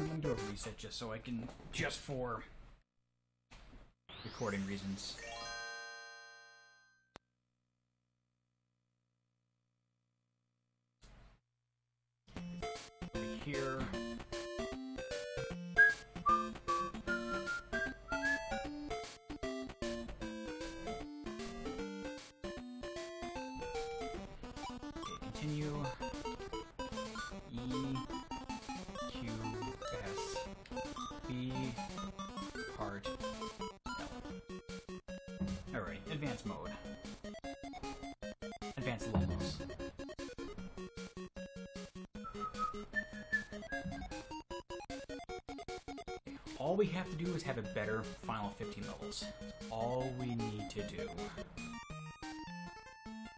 a reset just so I can, just for recording reasons. Final 15 levels. All we need to do.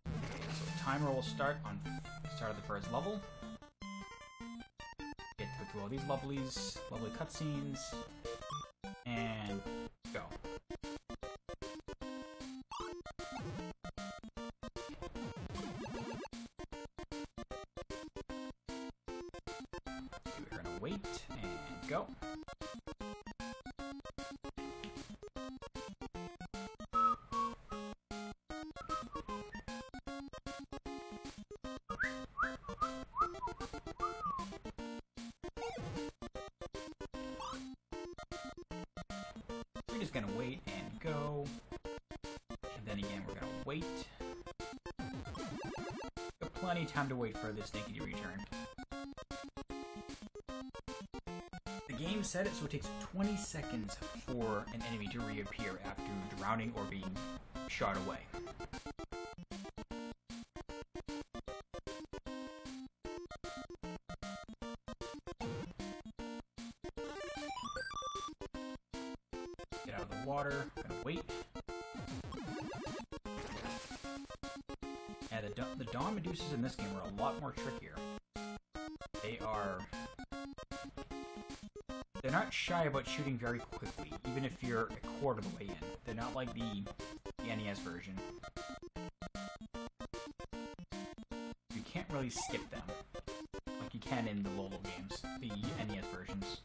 So timer will start on start of the first level. Get through all these lovelies, lovely cutscenes, time to wait for this Stinky to return. The game said it so it takes 20 seconds for an enemy to reappear after drowning or being shot away. Get out of the water. Gonna wait. Yeah, the, the Don Medusas in this game are a lot more trickier. They are... They're not shy about shooting very quickly, even if you're a quarter of the way in. They're not like the, the NES version. You can't really skip them, like you can in the Lolo games, the NES versions.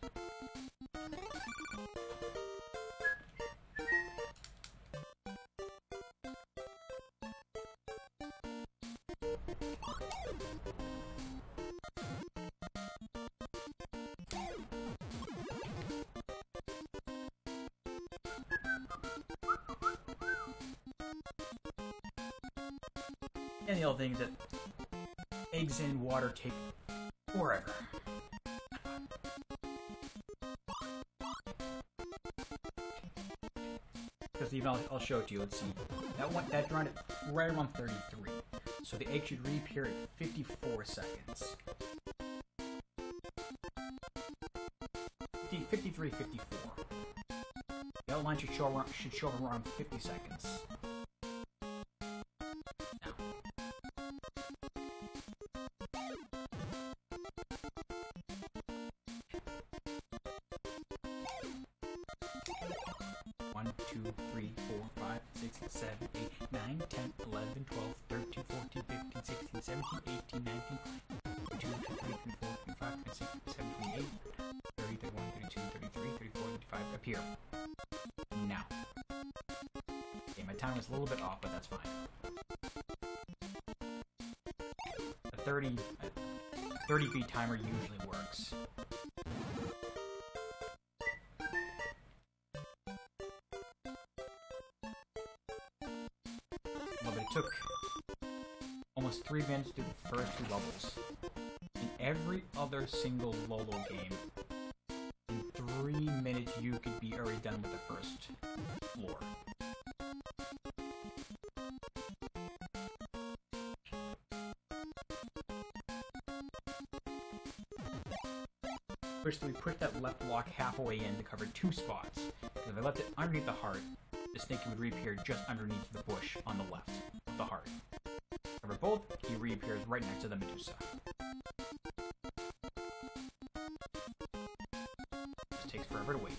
And the other thing that eggs and water take forever. Because even I'll, I'll show it to you. Let's see. That one that drawn it right around 33. So the egg should reappear at 54 seconds. 50, 53, 54. The outline should show around, should show around 50 seconds. Three minutes to do the first two levels. In every other single Lolo game, in three minutes you could be already done with the first floor. First, we push that left block halfway in to cover two spots. If I left it underneath the heart, the snake would reappear just underneath the bush on the left both, he reappears right next to the Medusa. This takes forever to wait.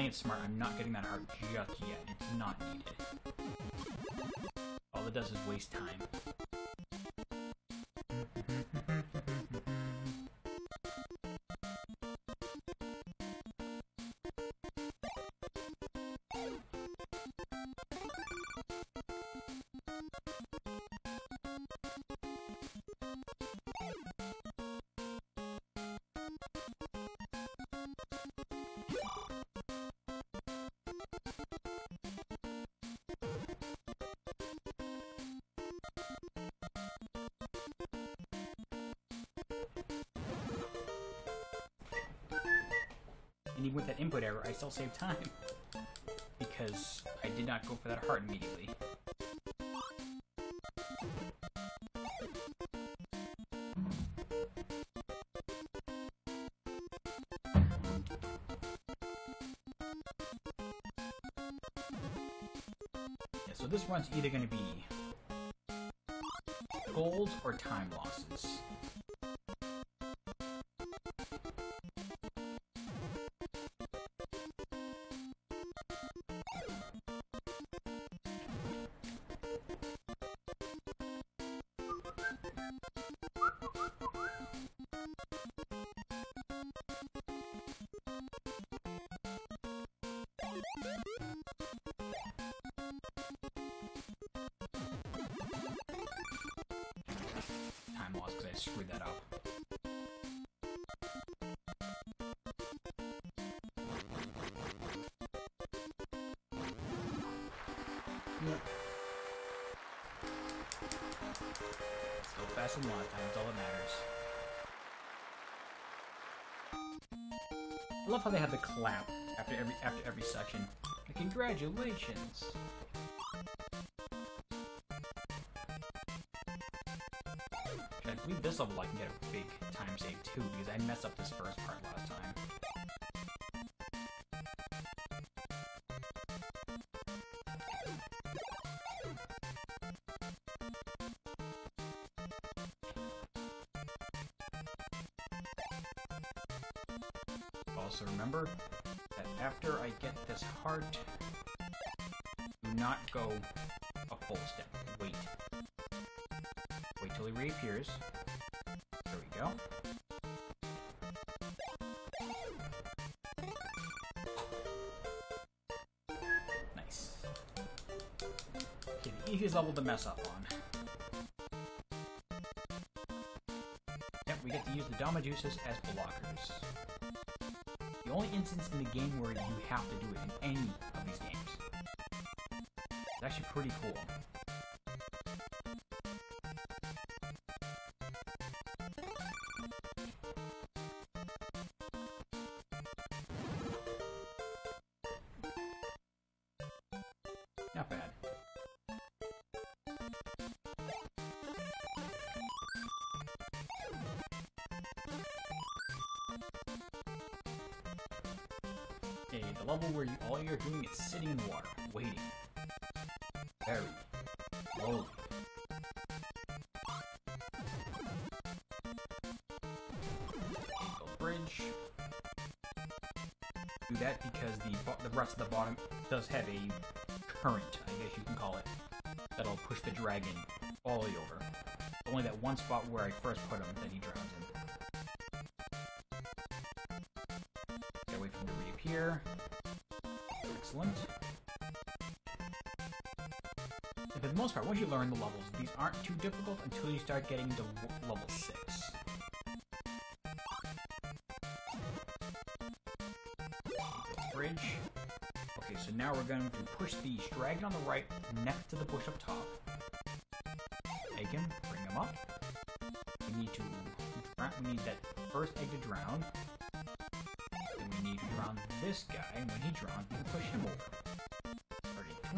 Playing it smart. I'm not getting that heart just yet. It's not needed. All it does is waste time. And even with that input error, I still saved time. Because I did not go for that heart immediately. Yeah, so this run's either going to be gold or time losses. Love how they have the clap after every after every section. Like, Congratulations! I believe this level I can get a big time save too, because I messed up this first part last time. Level to mess up on. Yep, we get to use the Dama Juices as blockers. The only instance in the game where you have to do it in any of these games. It's actually pretty cool. The level where you, all you're doing is sitting in water, waiting. Very slowly. Bridge. Do that because the the rest of the bottom does have a current, I guess you can call it, that'll push the dragon all the way over. Only that one spot where I first put him then he drowns Excellent. And for the most part, once you learn the levels, these aren't too difficult until you start getting to level 6. Bridge. Okay, so now we're going to push these. Drag it on the right next to the bush up top. Egg him, bring him up. We need to we need that first egg to drown. Then we need to drown this guy, when he drowns, we can push him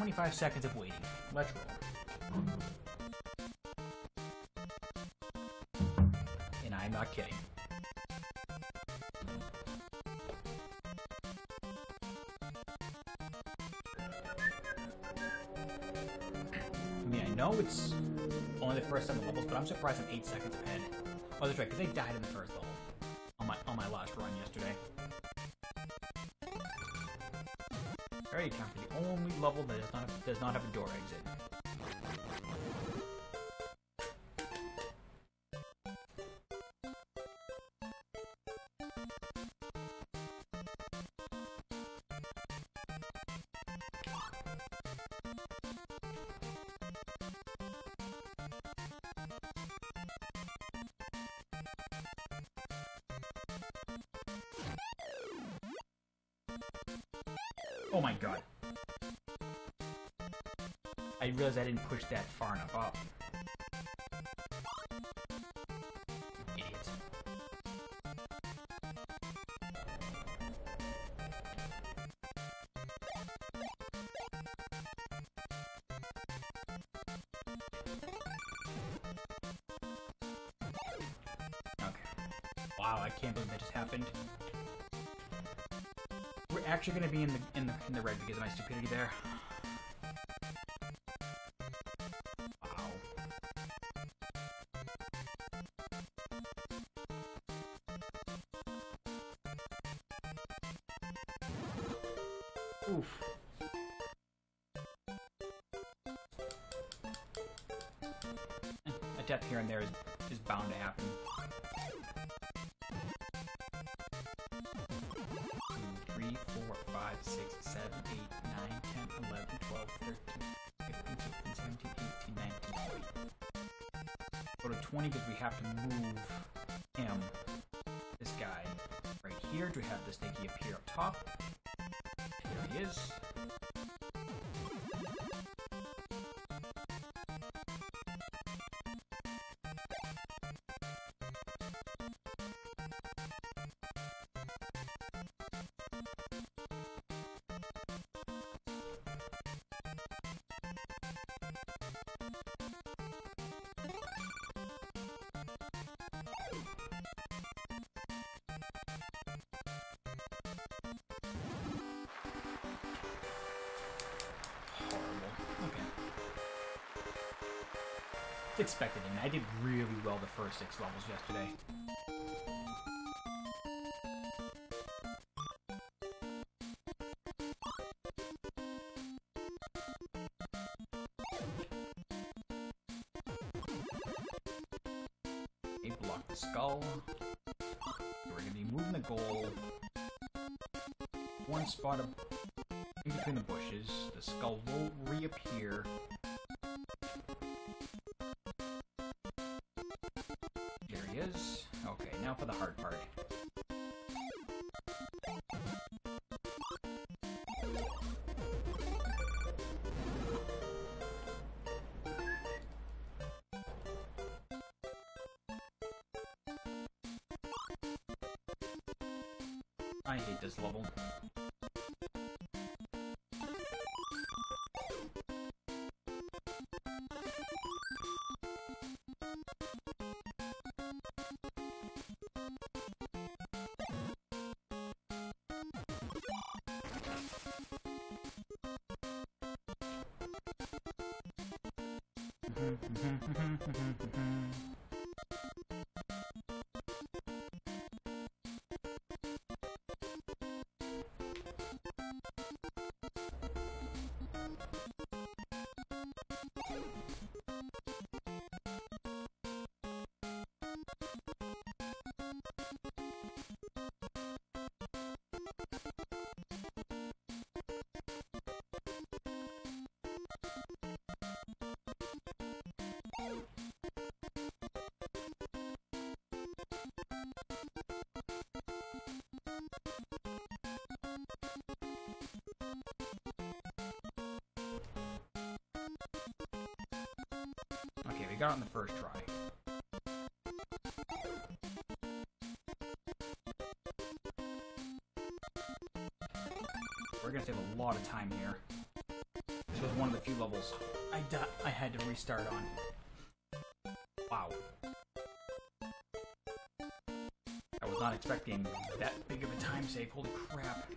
25 seconds of waiting. Let's roll. And I'm not kidding. I mean, I know it's only the first seven levels, but I'm surprised I'm eight seconds ahead. Oh, that's right, because they died in the first level on my on my last run yesterday. The only level that does not does not have a door exit. I I didn't push that far enough up. Idiot. Okay. Wow, I can't believe that just happened We're actually going to be in the in the in the red because of my stupidity there. Expected. Mean, I did really well the first six levels yesterday. Okay, block the skull. We're gonna be moving the goal one spot in between the bushes. The skull will reappear I hate this level. Got it on the first try. We're gonna save a lot of time here. This was one of the few levels I I had to restart on. Wow. I was not expecting that big of a time save. Holy crap.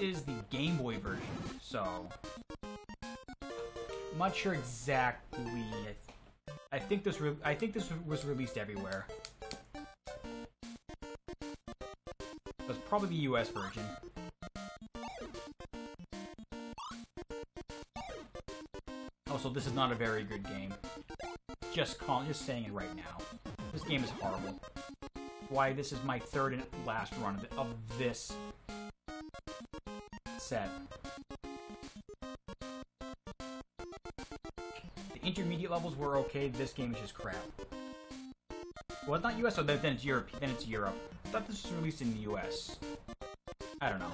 Is the Game Boy version, so... I'm not sure exactly. I think this I think this was released everywhere. That's probably the US version. Also, this is not a very good game. Just call, just saying it right now. This game is horrible. Why this is my third and last run of this set. The intermediate levels were okay. This game is just crap. Well, it's not US, so then it's Europe. Then it's Europe. I thought this was released in the US. I don't know.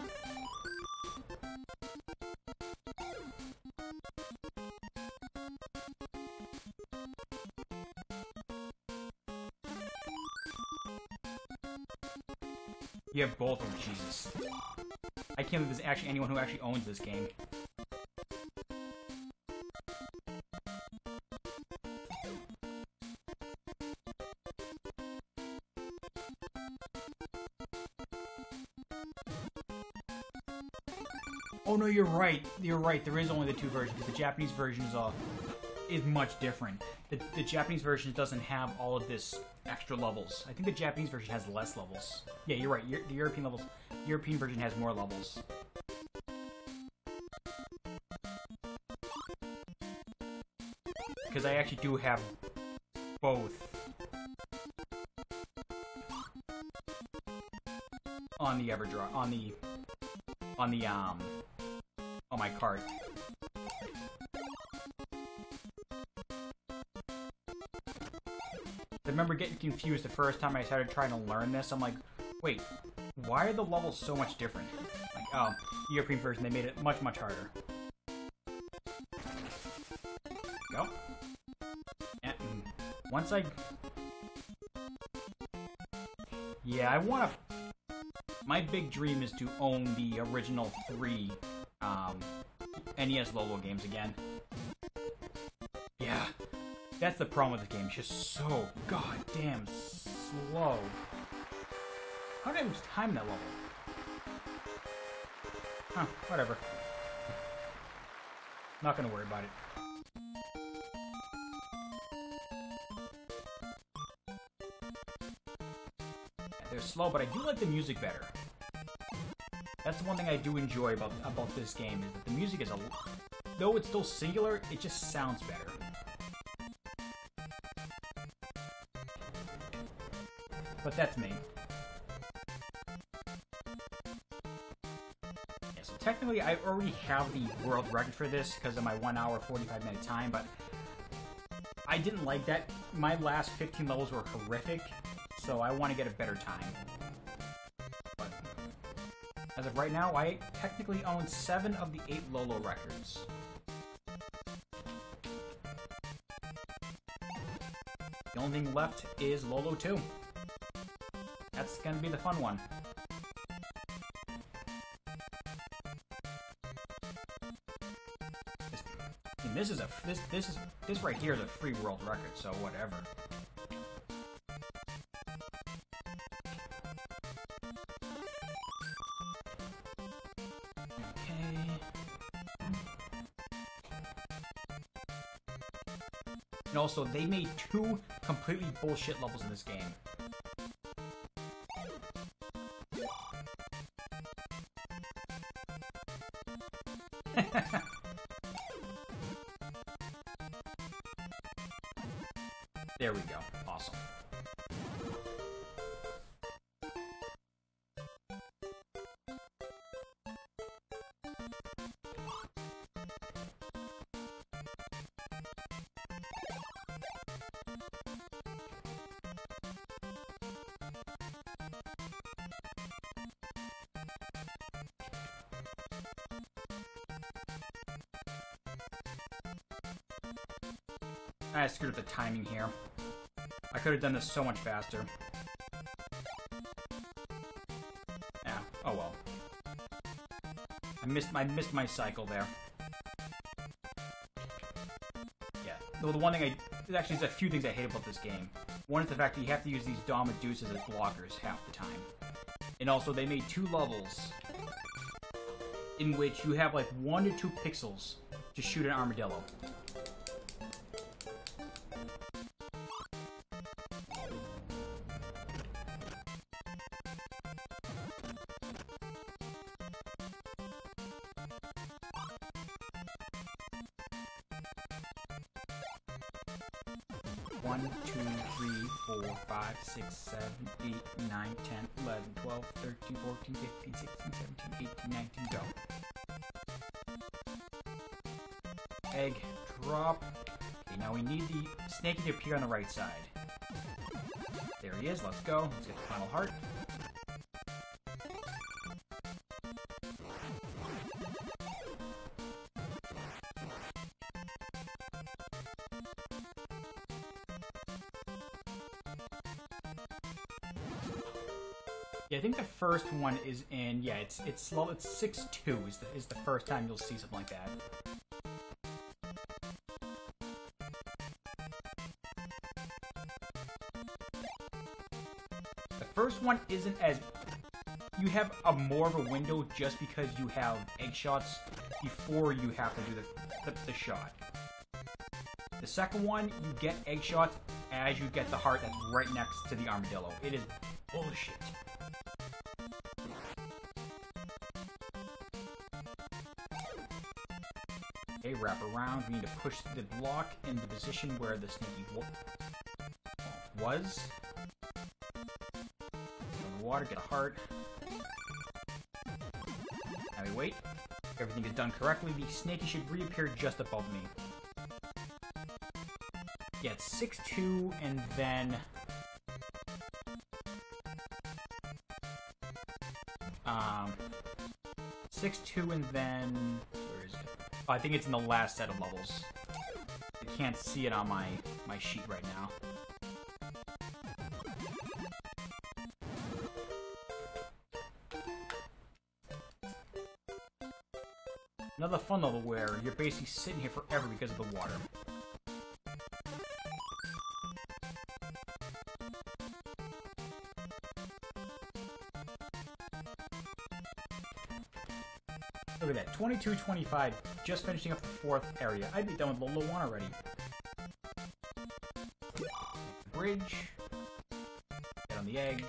You have both of them, Jesus. I can't believe there's actually anyone who actually owns this game. Oh no, you're right. You're right. There is only the two versions. The Japanese version is, uh, is much different. The, the Japanese version doesn't have all of this extra levels. I think the Japanese version has less levels. Yeah, you're right. the European levels, European version has more levels. Because I actually do have both on the EverDrive, on the on the um on my cart. I remember getting confused the first time I started trying to learn this. I'm like, wait, why are the levels so much different? Like, oh, European version, they made it much, much harder. Go. And once I... Yeah, I want to... My big dream is to own the original three um, NES Lolo games again. Yeah, that's the problem with the game. It's just so goddamn slow. How did I lose time that level? Huh, whatever. Not gonna worry about it. they're slow, but I do like the music better. That's the one thing I do enjoy about about this game is that the music is a lot. though it's still singular, it just sounds better. But that's me. Technically I already have the world record for this because of my 1 hour 45 minute time, but I didn't like that. My last 15 levels were horrific, so I want to get a better time. But as of right now, I technically own 7 of the 8 Lolo records. The only thing left is Lolo 2. That's gonna be the fun one. This is a this this is this right here is a free world record, so whatever. Okay. And also, they made two completely bullshit levels in this game. I screwed up the timing here. I could have done this so much faster. Yeah, oh well. I missed I missed my cycle there. Yeah. The one thing I actually a few things I hate about this game. One is the fact that you have to use these Domadeuces as blockers half the time. And also they made two levels in which you have like one to two pixels to shoot an armadillo. We need the snake to appear on the right side. There he is, let's go. Let's get the final heart. Yeah, I think the first one is in. Yeah, it's it's slow. It's six two is the is the first time you'll see something like that. One isn't as you have a more of a window just because you have egg shots before you have to do the, the, the shot. The second one, you get egg shots as you get the heart that's right next to the armadillo. It is bullshit. Okay, wrap around. We need to push the block in the position where the sneaky was. Water, get a heart. Now we wait. Everything is done correctly. The Snakey should reappear just above me. It's 6-2, and then... Um... 6-2, and then... Where is it? Oh, I think it's in the last set of levels. I can't see it on my, my sheet right now. Another fun level where you're basically sitting here forever because of the water. Look at that, 22-25, just finishing up the fourth area. I'd be done with Lolo 1 already. Bridge. Get on the egg.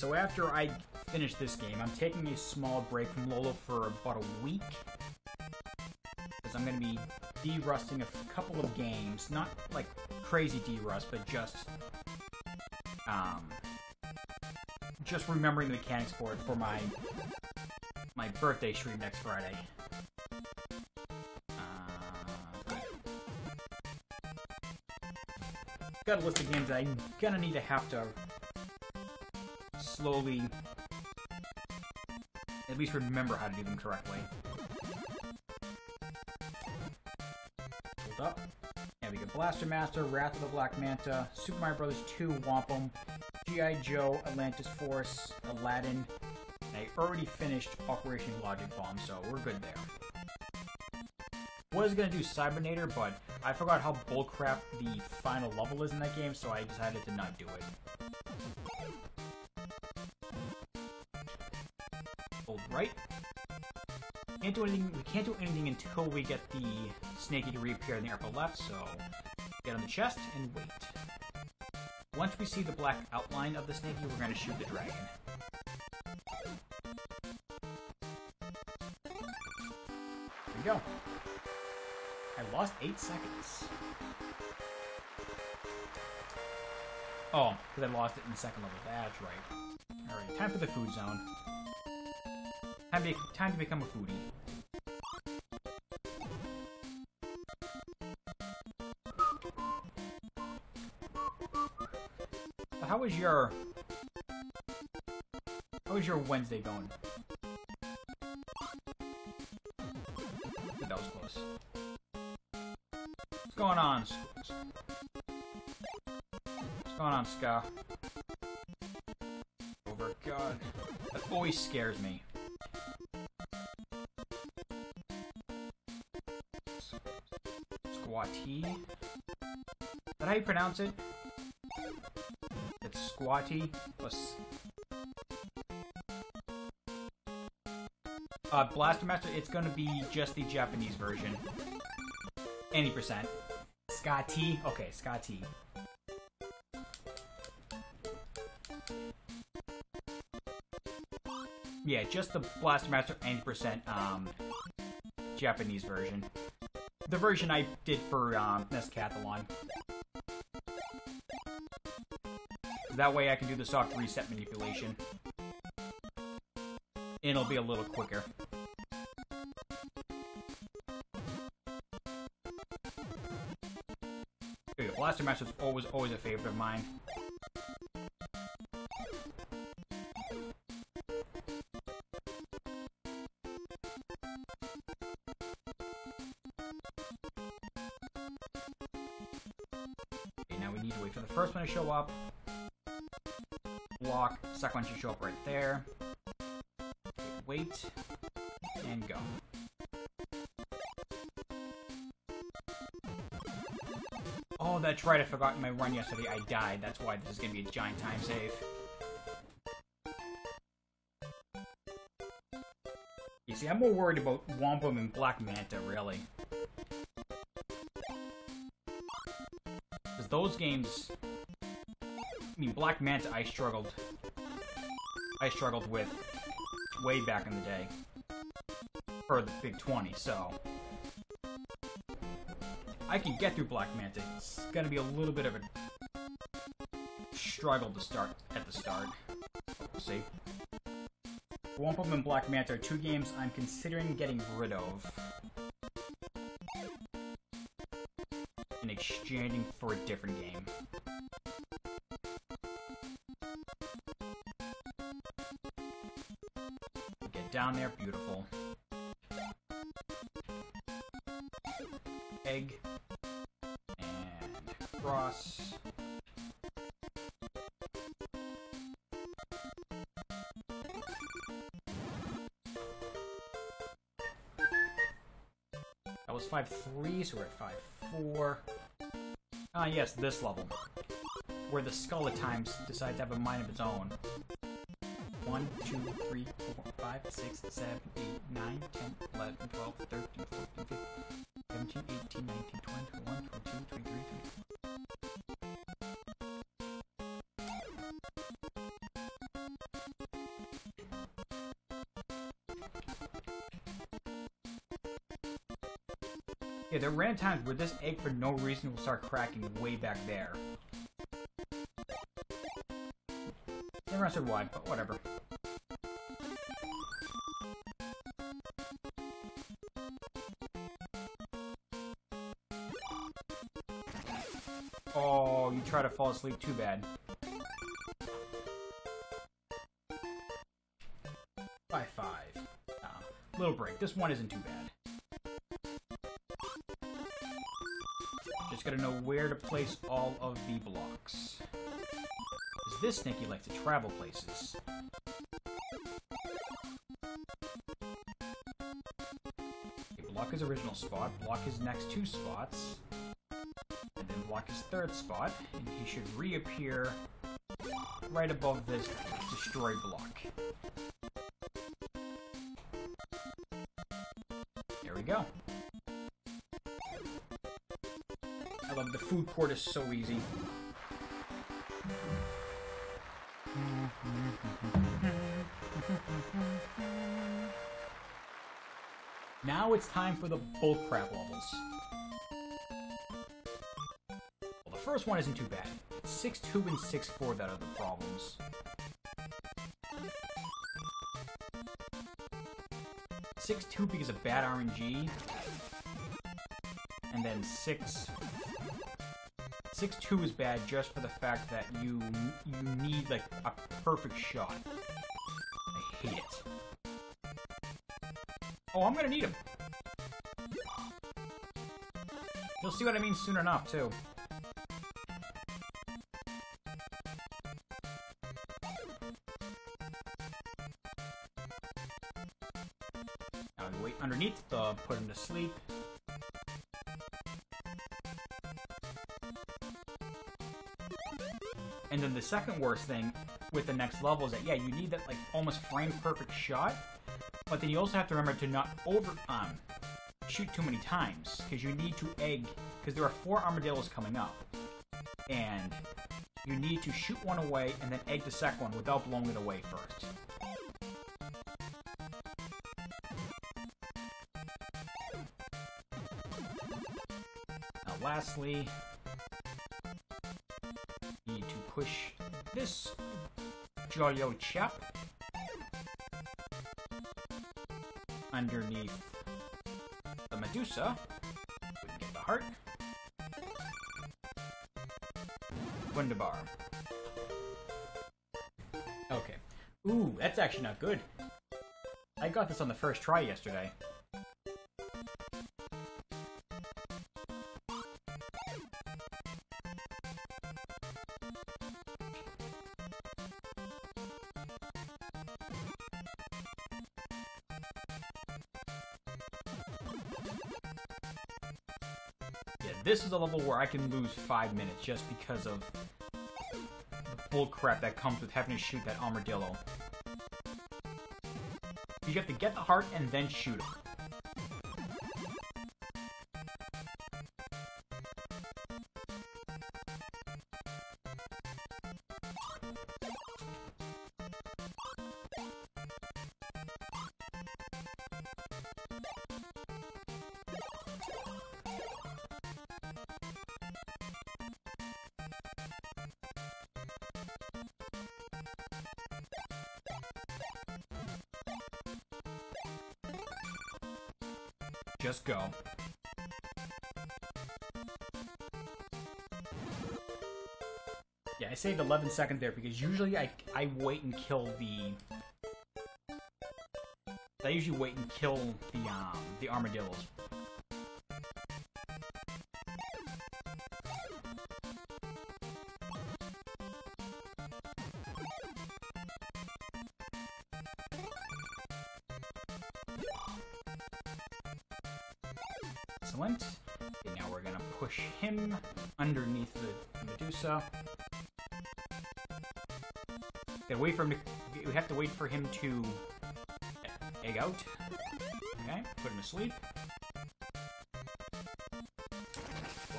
So after I finish this game, I'm taking a small break from Lolo for about a week. Because I'm going to be de-rusting a couple of games. Not, like, crazy de-rust, but just... Um... Just remembering the mechanics for it for my... My birthday stream next Friday. Uh, got a list of games that I'm gonna need to have to slowly at least remember how to do them correctly. Hold up. Yeah, we got Blaster Master, Wrath of the Black Manta, Super Mario Bros. 2, Wampum, G.I. Joe, Atlantis Force, Aladdin, and I already finished Operation Logic Bomb, so we're good there. Was gonna do Cybernator, but I forgot how bullcrap the final level is in that game, so I decided to not do it. Do anything. We can't do anything until we get the Snakey to reappear in the upper left. So get on the chest and wait. Once we see the black outline of the Sneaky, we're gonna shoot the dragon. There we go. I lost eight seconds. Oh, because I lost it in the second level. That's right. Alright, time for the food zone. Time to, time to become a foodie. How was your... How was your Wednesday going? That was close. What's going on? What's going on, Ska? Oh Over. God. That always scares me. Squatty? Is that how you pronounce it? Squatty plus... Uh, Blaster Master, it's gonna be just the Japanese version. Any percent. Scotty? Okay, Scotty. Yeah, just the Blaster Master any% um, Japanese version. The version I did for um, Nescathlon. That way I can do the soft reset manipulation. And it'll be a little quicker. Dude, Blaster Master is always, always a favorite of mine. Forgot my run yesterday I died. That's why this is going to be a giant time save. You see, I'm more worried about Wampum and Black Manta, really. Because those games... I mean, Black Manta I struggled... I struggled with way back in the day. For the Big 20, so... I can get through Black Manta. It's gonna be a little bit of a struggle to start at the start. We'll see. Wampum and Black Manta are two games I'm considering getting rid of. And exchanging for a different game. Get down there, beautiful. 5-3, so we're at 5-4. Ah, yes, this level. Where the skull at times decides to have a mind of its own. 1, 2, 3, 4, 5, 6, 7, 8, 9, 10, 11, 12, 13, There times where this egg for no reason will start cracking way back there. Never answered why, but whatever. Oh, you try to fall asleep, too bad. By five. Ah, little break. This one isn't too bad. Gotta know where to place all of the blocks. Because this Snakey likes to travel places. Okay, block his original spot, block his next two spots, and then block his third spot, and he should reappear right above this destroy block. Court is so easy. Now it's time for the bullcrap levels. Well, the first one isn't too bad. 6-2 and 6-4 that are the problems. Six two because of bad RNG, and then six six two is bad just for the fact that you you need like a perfect shot. I hate it. Oh, I'm gonna need him. You'll see what I mean soon enough, too. Now we wait underneath to put him to sleep. The second worst thing with the next level is that, yeah, you need that, like, almost frame perfect shot, but then you also have to remember to not over, um, shoot too many times, because you need to egg, because there are four armadillos coming up, and you need to shoot one away and then egg the second one without blowing it away first. Now, lastly, this jolly old chap underneath the Medusa. We can get the heart. Wunderbar. Okay. Ooh, that's actually not good. I got this on the first try yesterday. Is a level where I can lose five minutes just because of the bullcrap that comes with having to shoot that armadillo. You have to get the heart and then shoot him. Just go. Yeah, I saved 11 seconds there because usually I, I wait and kill the... I usually wait and kill the, um, the armadillos. Wait for him to. We have to wait for him to egg out. Okay, put him to sleep.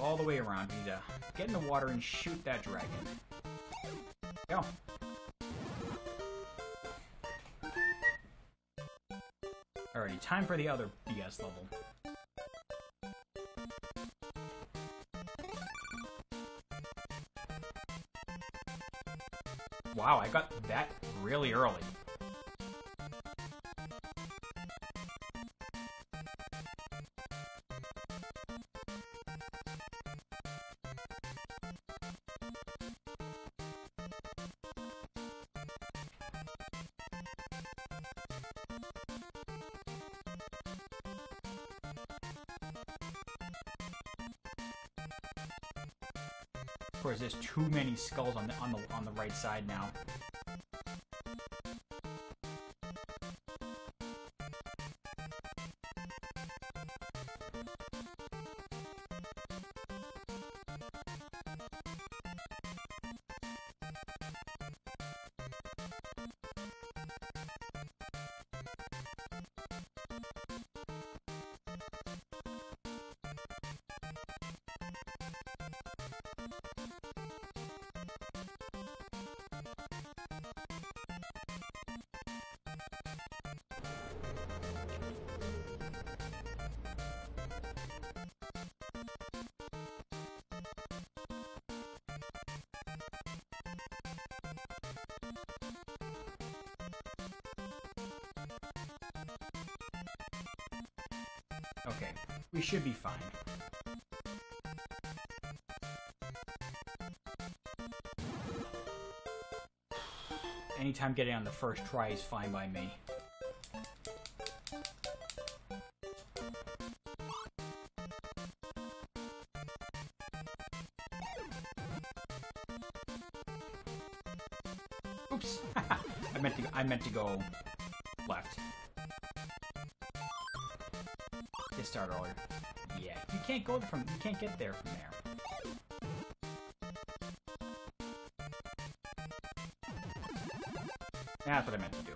All the way around. We need to get in the water and shoot that dragon. Go. Alrighty, time for the other BS level. Got that really early. Of course, there's too many skulls on the on the on the right side now. Okay, we should be fine. Anytime getting on the first try is fine by me. Oops! I meant to. I meant to go can't go from. You can't get there from there. That's what I meant to do.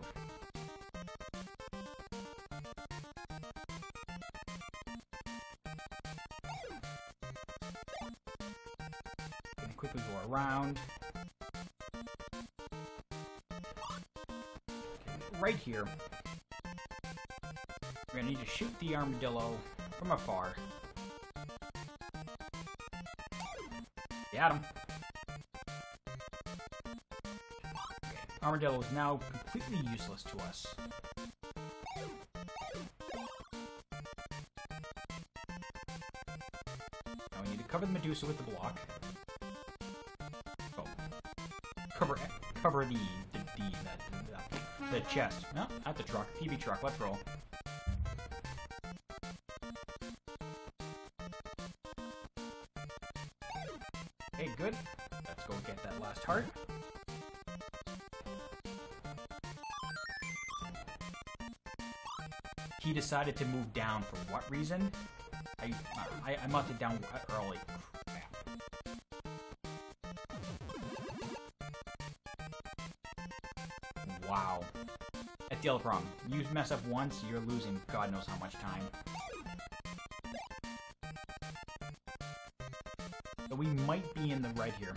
Quickly go around. right here, we're gonna need to shoot the armadillo from afar. Got him. Armadillo is now completely useless to us. Now we need to cover the Medusa with the block. Oh. Cover, cover the, the, the, the, the chest. No, at the truck. PB truck, let's roll. Decided to move down for what reason? I I, I marked it down early. Wow. That's the other problem. You mess up once, you're losing God knows how much time. We might be in the right here.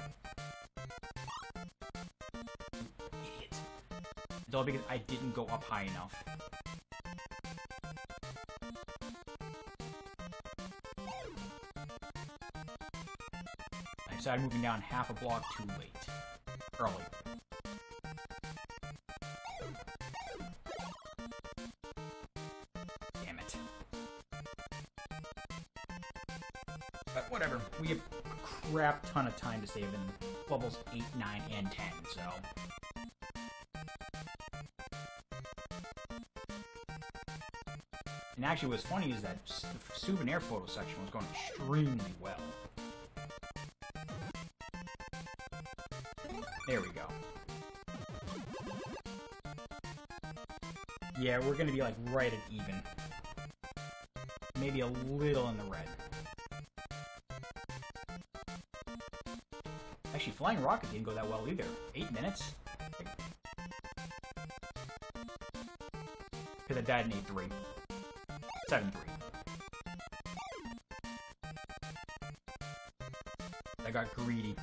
Idiot. It's all because I didn't go up high enough. I started moving down half a block too late. Early. Damn it. But whatever. We have a crap ton of time to save in levels 8, 9, and 10, so... And actually what's funny is that the souvenir photo section was going extremely well. Yeah, we're gonna be like right at even. Maybe a little in the red. Actually, Flying Rocket didn't go that well either. Eight minutes? Because I died in 8-3. 7-3. I got greedy.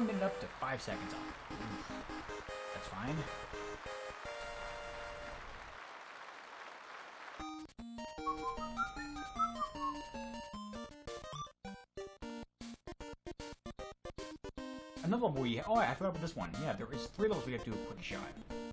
One minute up to five seconds off. That's fine. Another level we... Oh, I forgot about this one. Yeah, there is three levels we have to do a quick shot.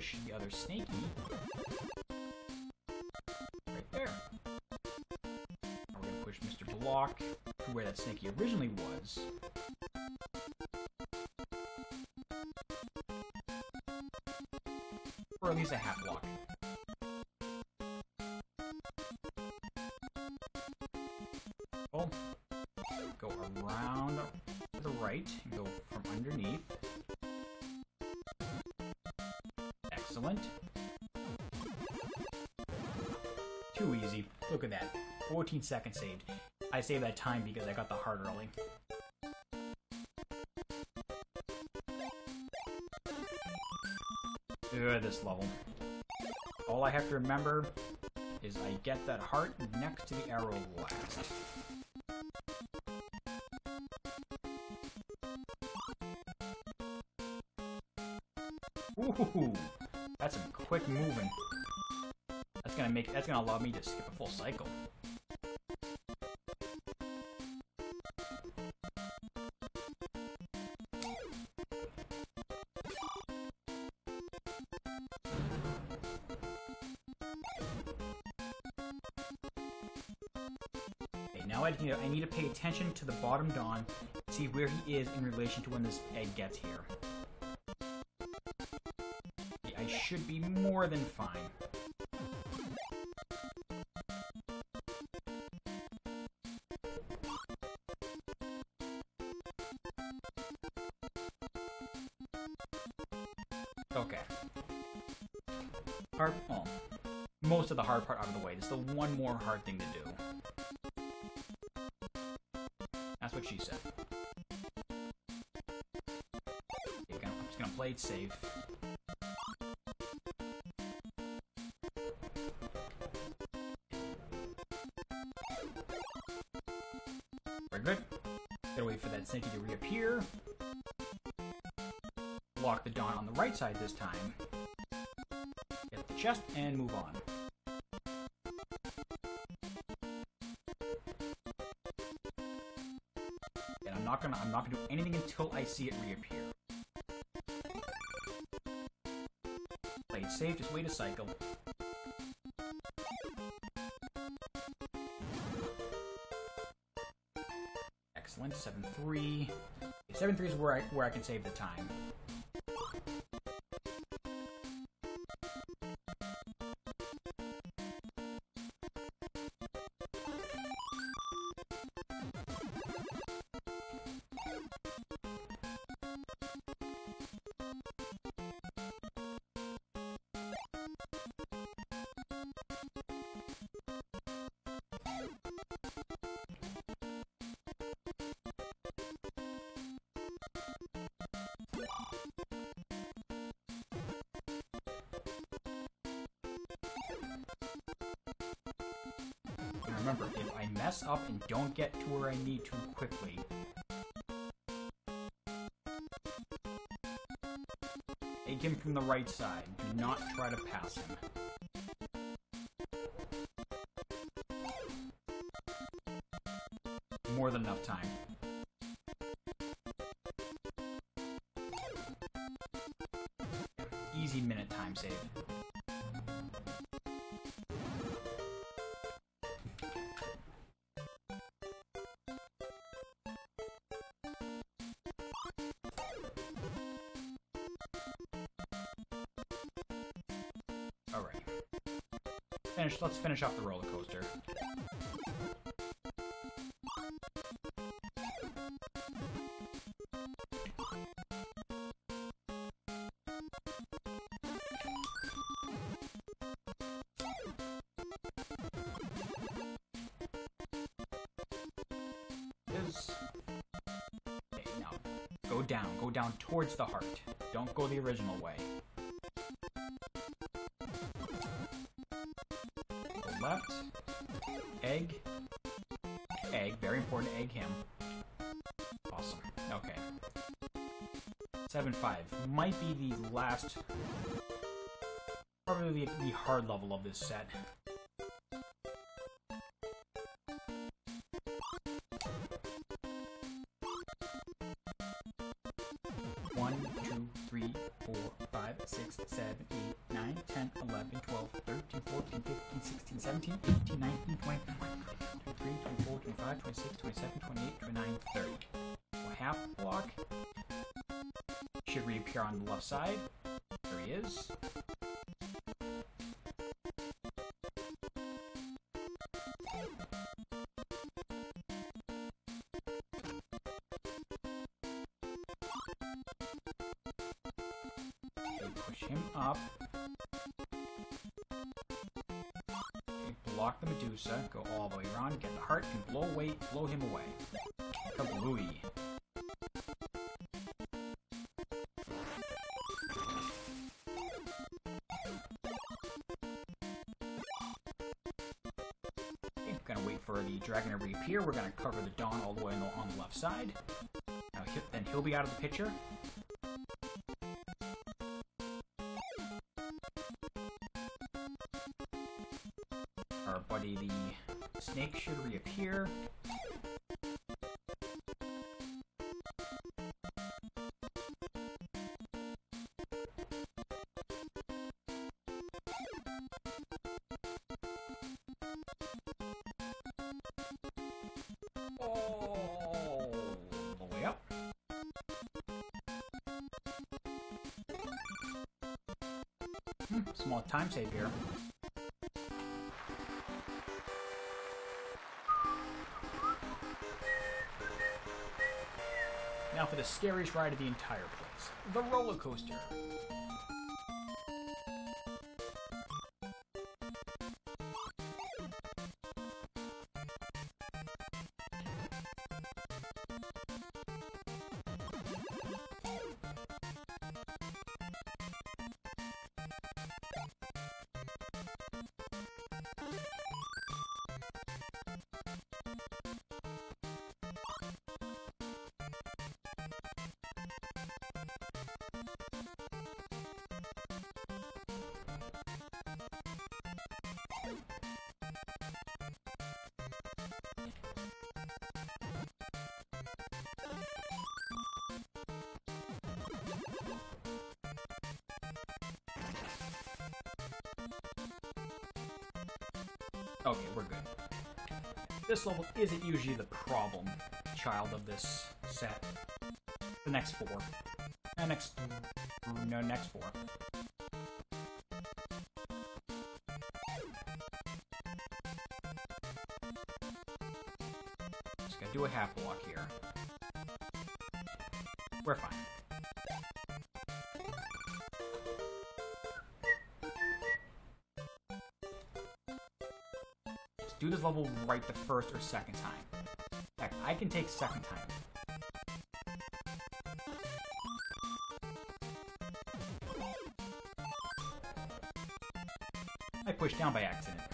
Push the other Snakey. Right there. We're gonna push Mr. Block to where that Snakey originally was. Or at least a half block. 14 seconds saved. I saved that time because I got the heart early. Ugh, this level. All I have to remember is I get that heart next to the arrow last. Ooh, that's some quick moving. That's gonna make that's gonna allow me to skip a full cycle. Attention to the bottom Don, see where he is in relation to when this egg gets here. I should be more than fine. Okay. Hard, well, most of the hard part out of the way. There's the one more hard thing to do. I'm just gonna play it safe. Very good. Gotta wait for that Snakey to reappear. Lock the Don on the right side this time. Get the chest and move on. And I'm not gonna I'm not gonna do anything until I see it reappear. Play it safe, just wait a cycle. Excellent, 7-3. 7-3 is where I where I can save the time. Up and don't get to where I need to quickly, take him from the right side. Do not try to pass him. Let's finish off the roller coaster. Go down. Go down towards the heart. Don't go the original way. 7-5. Might be the last... Probably the, the hard level of this set. One, two, three, four, five, six, seven, eight, nine, ten, eleven, twelve, thirteen, fourteen, fifteen, sixteen, seventeen, eighteen, nineteen, twenty, twenty-three, twenty-four, twenty-five, twenty-six, twenty-seven, twenty-eight, twenty-nine, thirty. So half block reappear on the left side. There he is. Push him up. Block the Medusa, go all the way around, get the heart, and blow away, blow him away. Kablooey. Dragon to reappear. We're gonna cover the Don all the way on the, on the left side. Now, he- then he'll be out of the picture. Time save here. Now for the scariest ride of the entire place, the roller coaster. Okay, we're good. This level isn't usually the problem child of this set. The next four. Uh, next... No, next four. Just gotta do a half block here. We're fine. Right the first or second time. Heck, I can take second time. I pushed down by accident.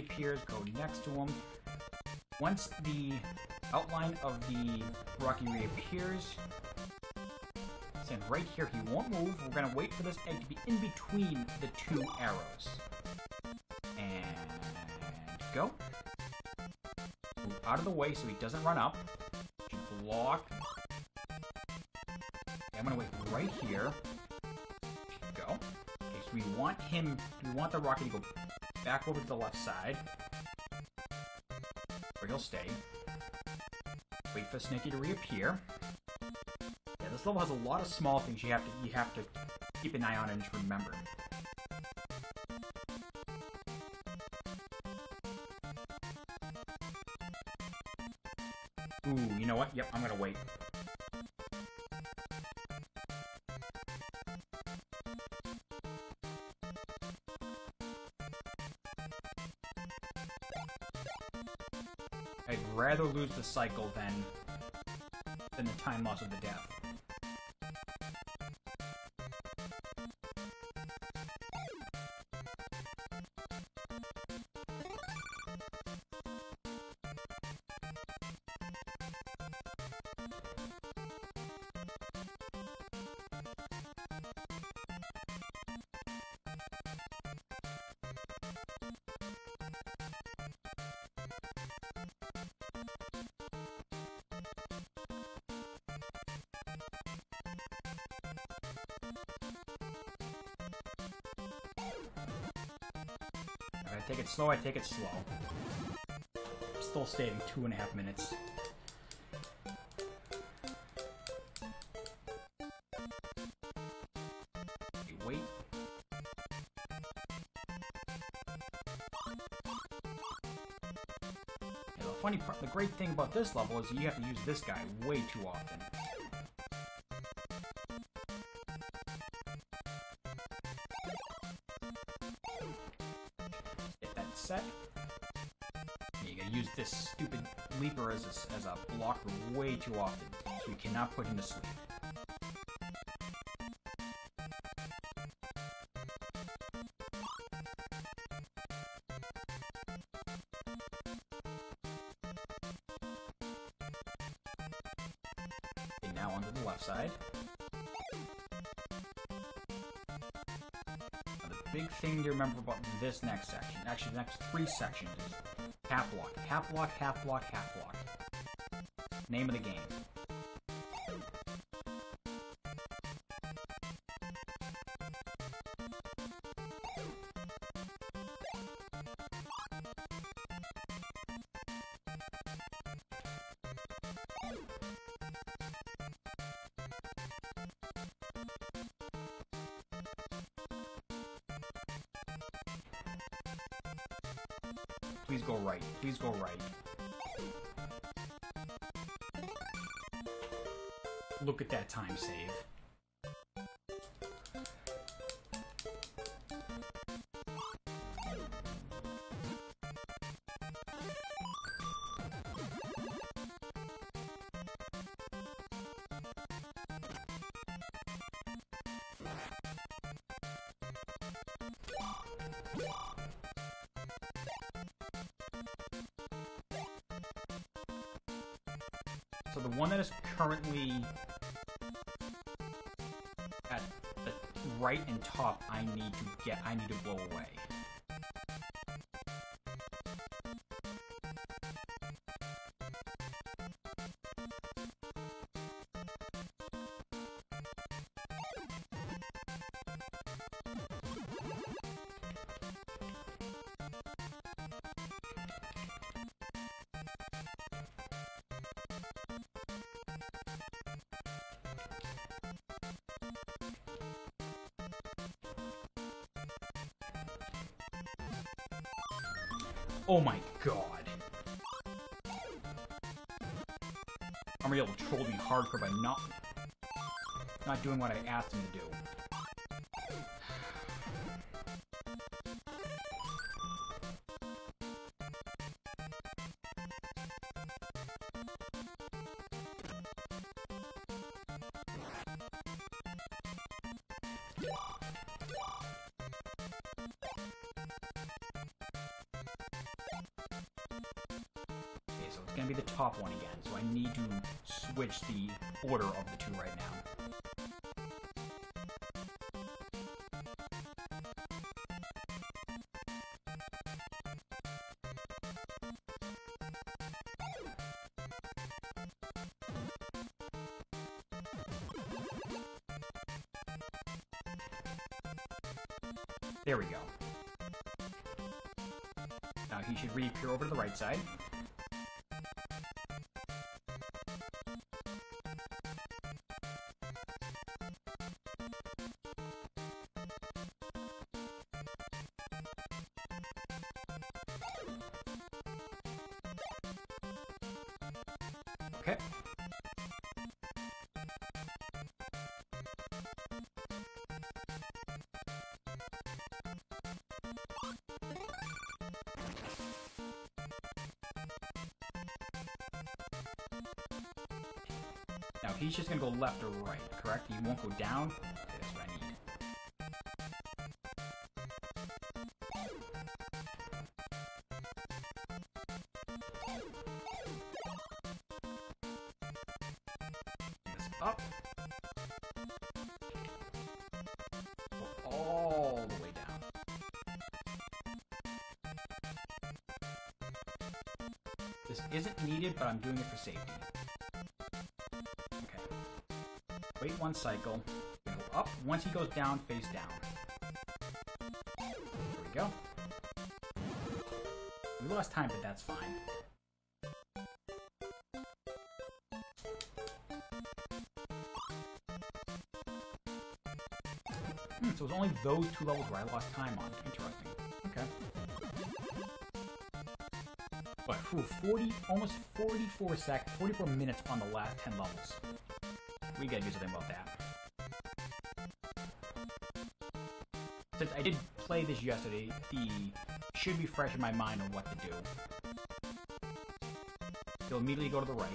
Appears, go next to him. Once the outline of the Rocky reappears, stand right here, he won't move. We're gonna wait for this egg to be in between the two arrows. And go. Move out of the way so he doesn't run up. Block I'm gonna wait right here. Go. Okay, so we want him, we want the rocket to go back over to the left side. Where he'll stay. Wait for Snakey to reappear. Yeah, this level has a lot of small things you have to you have to keep an eye on and just remember. Ooh, you know what? Yep, I'm gonna wait. Rather lose the cycle than than the time loss of the death. Slow, I take it slow. I'm still stating two and a half minutes. The great thing about this level is you have to use this guy way too often. You as a, blocker way too often. So we cannot put him to sleep. Okay, now onto the left side. Now, the big thing to remember about this next section, actually the next three sections, is half block, half block, half block, half block. Name of the game. Please go right. Please go right. Look at that time save. I need to get, I need to blow away. Oh my god. Unreal trolled me hardcore by not not doing what I asked him to do. One again, so I need to switch the order of the two right now. There we go. Now he should reappear over to the right side. He's just gonna go left or right, correct? He won't go down? Okay, that's what I need. This up. Go all the way down. This isn't needed, but I'm doing it for safety. One cycle. Go up. Once he goes down, face down. There we go. We lost time, but that's fine. Hmm, so it was only those two levels where I lost time on. Interesting. Okay. But whew, 40, almost 44 sec, 44 minutes on the last 10 levels we gotta do something about that. Since I did play this yesterday, the should be fresh in my mind on what to do. He'll immediately go to the right.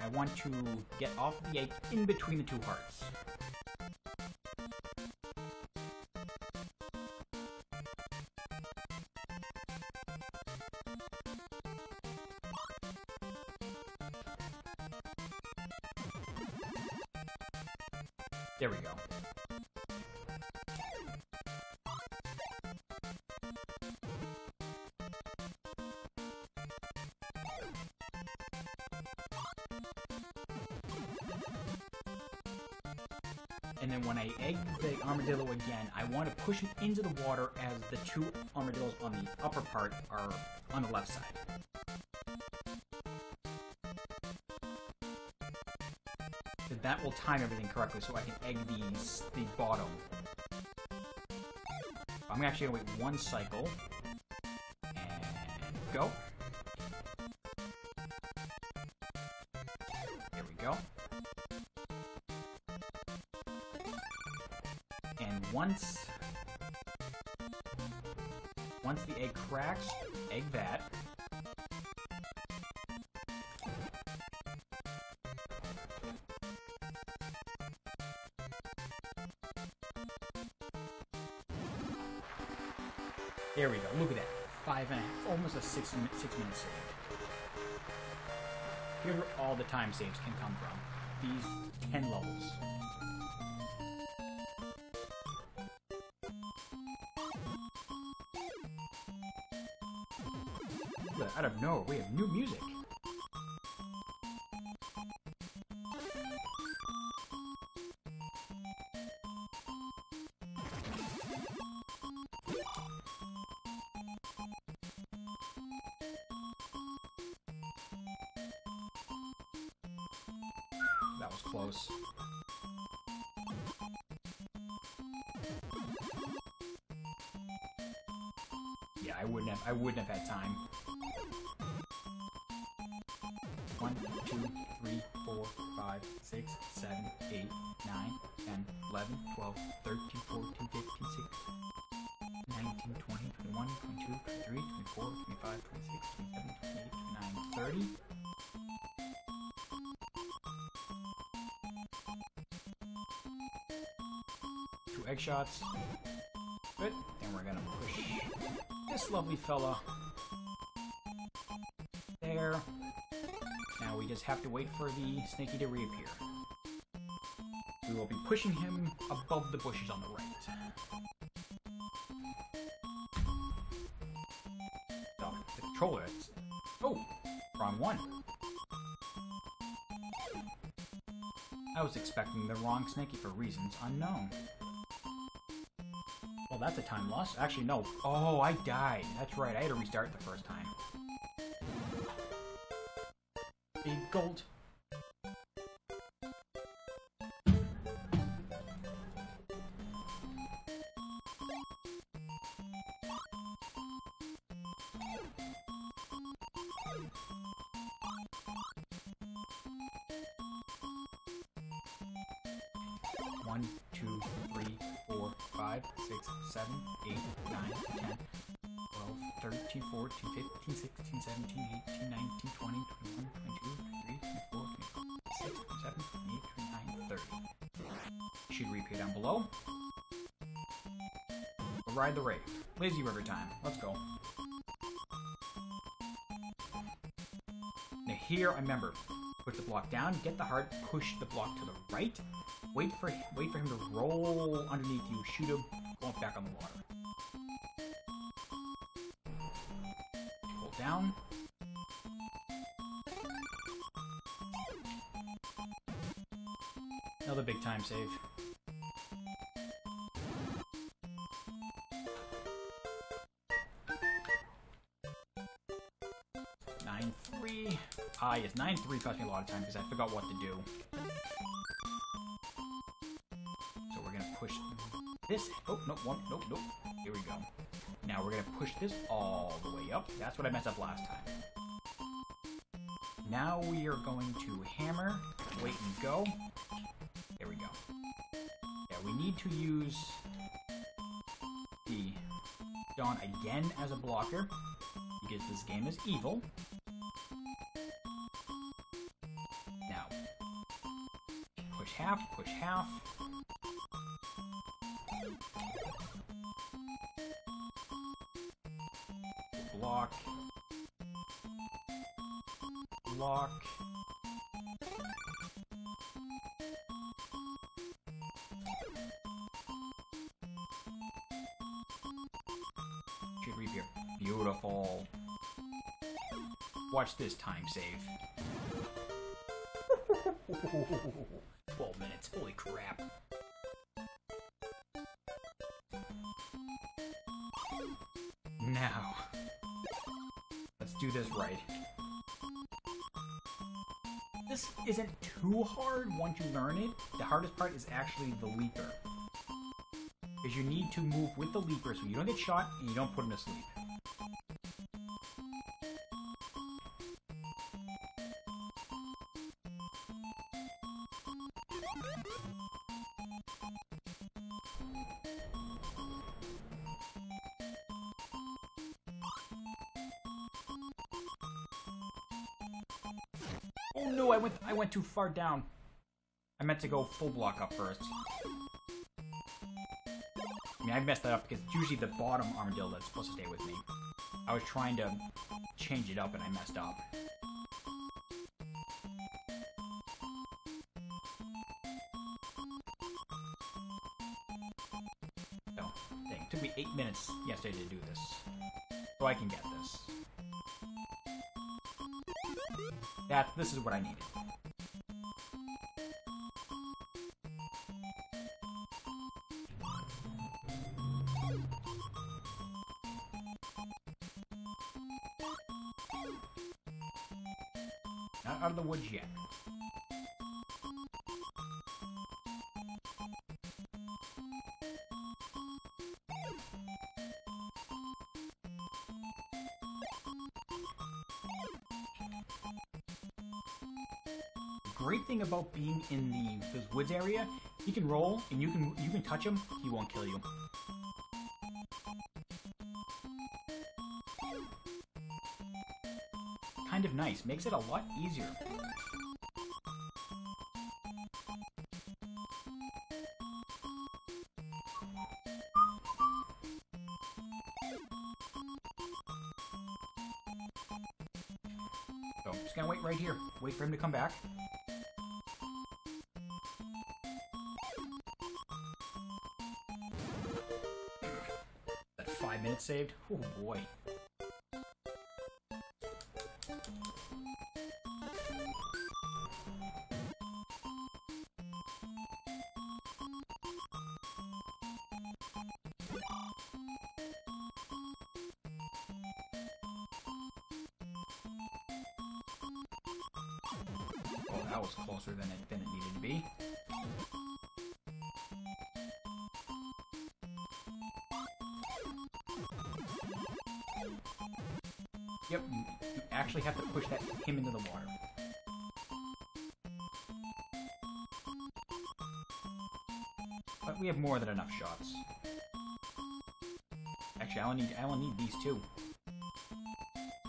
I want to get off the egg in between the two hearts. And then when I egg the armadillo again, I want to push it into the water as the two armadillos on the upper part are on the left side. And that will time everything correctly so I can egg these the bottom. I'm actually gonna wait one cycle. Six minute save. Here's where all the time saves can come from. These 10 levels. Out of nowhere, we have new music. Wouldn't have had time. One, two, three, four, five, six, seven, eight, nine, ten, eleven, twelve, thirteen, fourteen, fifteen, sixteen, nineteen, twenty, twenty-one, twenty-two, twenty-three, twenty-four, twenty-five, twenty-six, twenty-seven, twenty-eight, twenty-nine, thirty. Two egg shots. This lovely fella there. Now we just have to wait for the Snakey to reappear. We will be pushing him above the bushes on the right. So, the controller is... Oh! Wrong one. I was expecting the wrong Snakey for reasons unknown. Well, that's a time loss. Actually, no. Oh, I died. That's right. I had to restart the first time. Big gold. Lazy River time. Let's go. Now here, I remember, put the block down, get the heart, push the block to the right, wait for wait for him to roll underneath you, shoot him, go back on the water. Pull down. Another big time save. 3 me a lot of time because I forgot what to do. So we're gonna push this. Oh, nope, one, nope, nope. Here we go. Now we're gonna push this all the way up. That's what I messed up last time. Now we are going to hammer, wait and go. There we go. Yeah, we need to use the Don again as a blocker because this game is evil. Half, push half. Block. Block. Should reappear. Beautiful. Watch this time save. 12 crap. Now, let's do this right. This isn't too hard once you learn it. The hardest part is actually the Leeper. Because you need to move with the Leeper so you don't get shot and you don't put him to sleep. Far down. I meant to go full block up first. I mean, I messed that up because it's usually the bottom armadillo that's supposed to stay with me. I was trying to change it up and I messed up. Oh, dang. It took me eight minutes yesterday to do this. So I can get this. That, this is what I needed. Being in the this woods area, he can roll and you can you can touch him, he won't kill you. Kind of nice, makes it a lot easier. So just gonna wait right here. Wait for him to come back. Saved? Oh boy. Have to push that him into the water. But we have more than enough shots. Actually, I only need I need these two.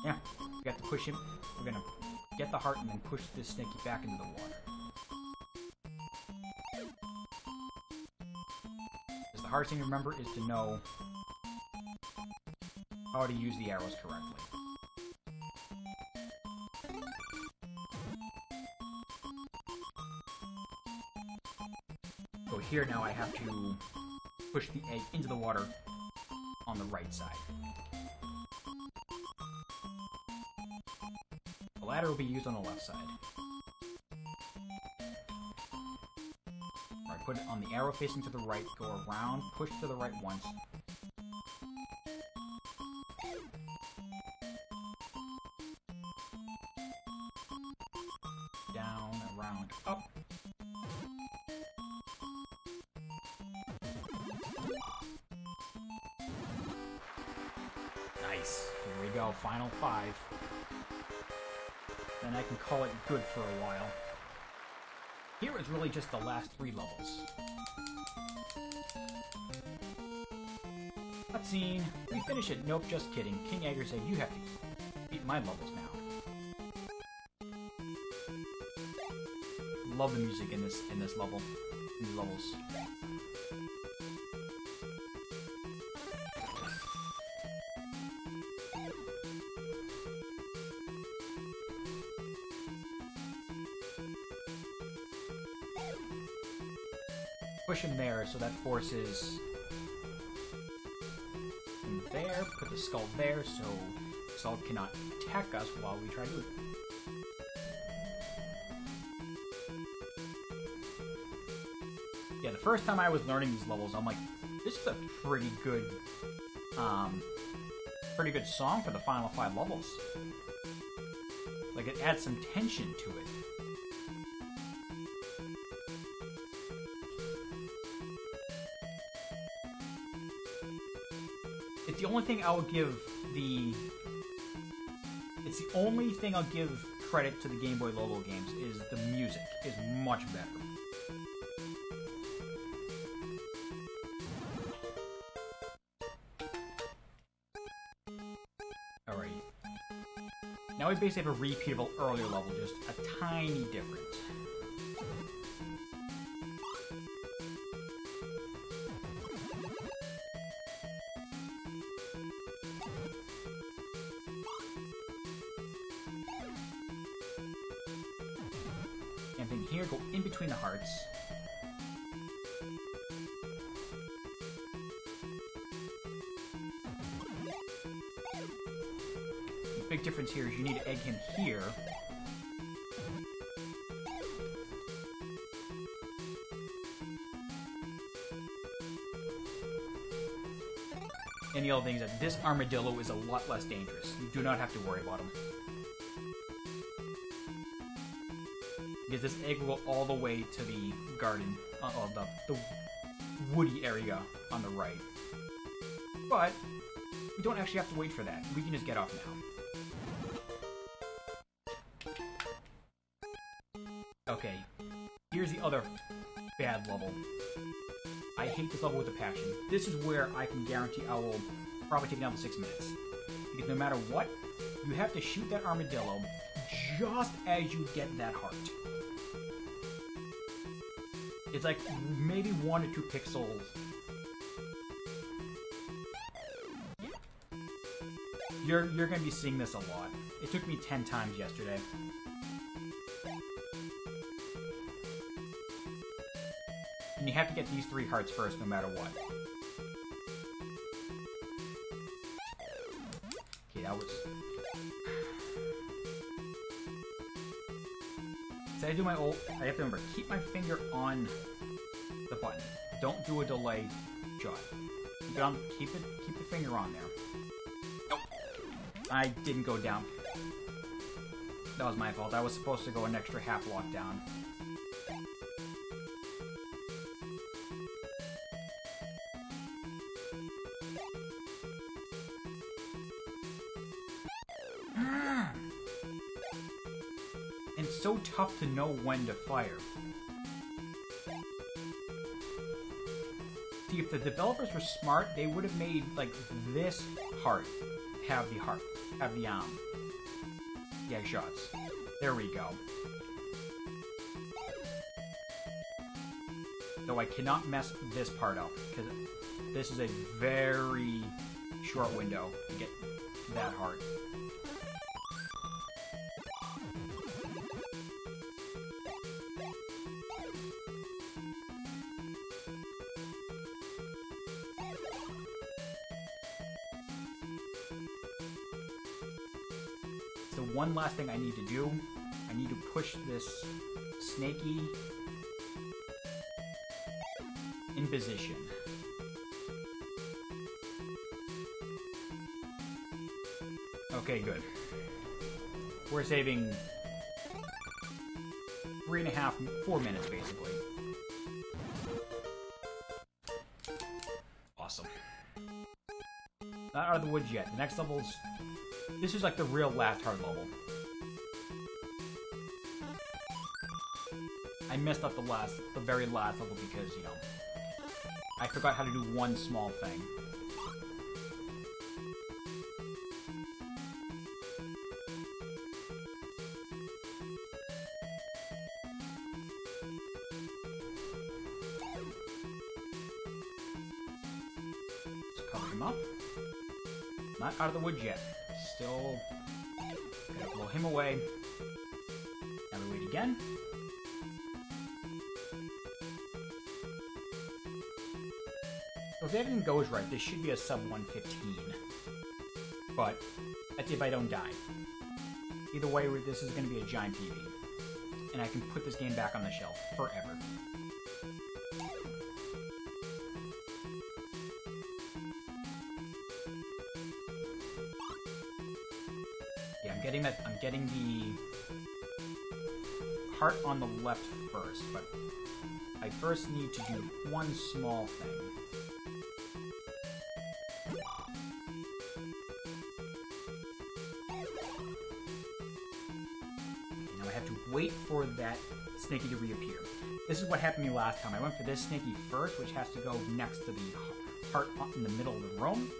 Yeah, we got to push him. We're gonna get the heart and then push this Snakey back into the water. Because the hardest thing to remember is to know how to use the arrows correctly. Here now I have to push the egg into the water on the right side. The ladder will be used on the left side. Alright, put it on the arrow facing to the right, go around, push to the right once. Really just the last three levels. Cutscene. We finish it. Nope, just kidding. King Egger said you have to beat my levels now. love the music in this in this level, these levels. So that forces there. Put the skull there, so Skull cannot attack us while we try to. Yeah, the first time I was learning these levels, I'm like, this is a pretty good, um, pretty good song for the final five levels. Like, it adds some tension to it. The only thing I would give the... It's the only thing I'll give credit to the Game Boy Lolo games is the music is much better. Alright. Now we basically have a repeat of an earlier level, just a tiny different. Him here. And the other thing is that this armadillo is a lot less dangerous. You do not have to worry about him. Because this egg will go all the way to the garden, uh, the, the woody area on the right. But, we don't actually have to wait for that. We can just get off now. Okay, here's the other bad level. I hate this level with a passion. This is where I can guarantee I will probably take it down another six minutes. Because no matter what, you have to shoot that armadillo just as you get that heart. It's like maybe one or two pixels. You're you're gonna be seeing this a lot. It took me ten times yesterday. And you have to get these three hearts first, no matter what. Okay, that was... So I do my ult, I have to remember, keep my finger on the button. Don't do a delay shot. Keep it keep it, keep the finger on there. Nope. I didn't go down. That was my fault. I was supposed to go an extra half block down. Tough to know when to fire. See, if the developers were smart, they would have made, like, this heart have the heart, have the, um, yeah, shots. There we go. Though I cannot mess this part up, because this is a very short window to get that heart. Need to do, I need to push this Snakey in position. Okay, good. We're saving three and a half, four minutes, basically. Awesome. Not out of the woods yet. The next level's... This is like the real last hard level. I messed up the last, the very last level because, you know, I forgot how to do one small thing. Let's cover him up. Not out of the woods yet. Still... Gotta blow him away. Now we wait again. If everything goes right, this should be a sub 115. But that's if I don't die. Either way, this is going to be a giant PB. And I can put this game back on the shelf forever. Yeah, I'm getting that. I'm getting the heart on the left first, but I first need to do one small thing. For that Snakey to reappear. This is what happened to me last time. I went for this Snakey first, which has to go next to the heart in the middle of the room.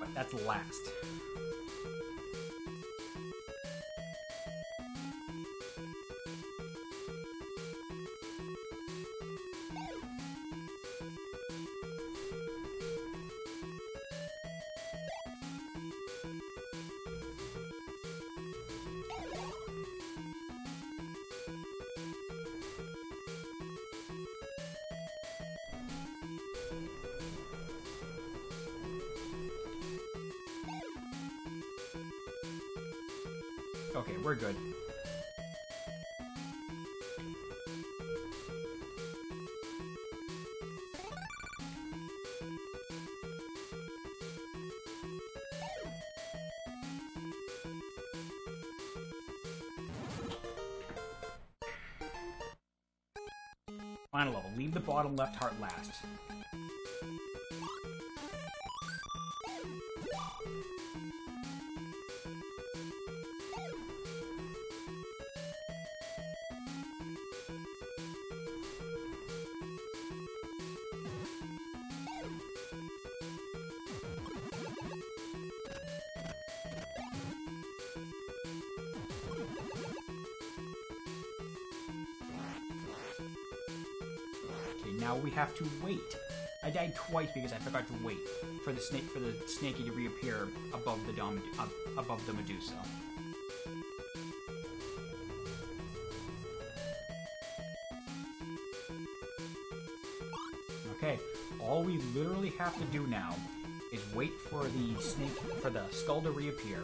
But that's last. Final level. Leave the bottom left heart last. To wait. I died twice because I forgot to wait for the snake for the Snakey to reappear above the dom above the Medusa. Okay, all we literally have to do now is wait for the snake for the skull to reappear,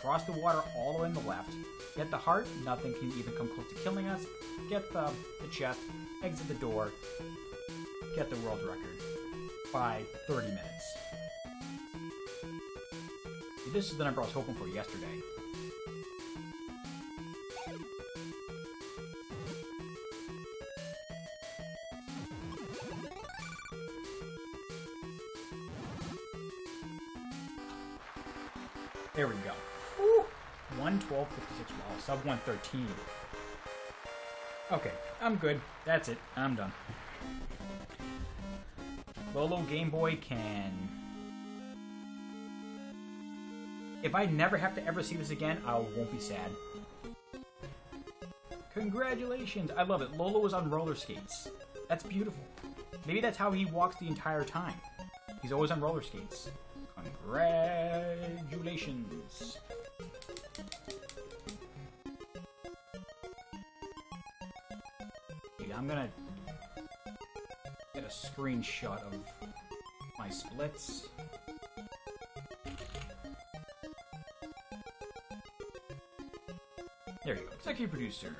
cross the water all the way on the left, get the heart, nothing can even come close to killing us, get the, the chest, exit the door, get the world record by 30 minutes. This is the number I was hoping for yesterday. There we go. Woo! 112.56. Wow, sub 113. Okay, I'm good. That's it. I'm done. Lolo Game Boy can... If I never have to ever see this again, I won't be sad. Congratulations! I love it. Lolo is on roller skates. That's beautiful. Maybe that's how he walks the entire time. He's always on roller skates. Congratulations. I'm gonna screenshot of my splits. There you go. Executive producer.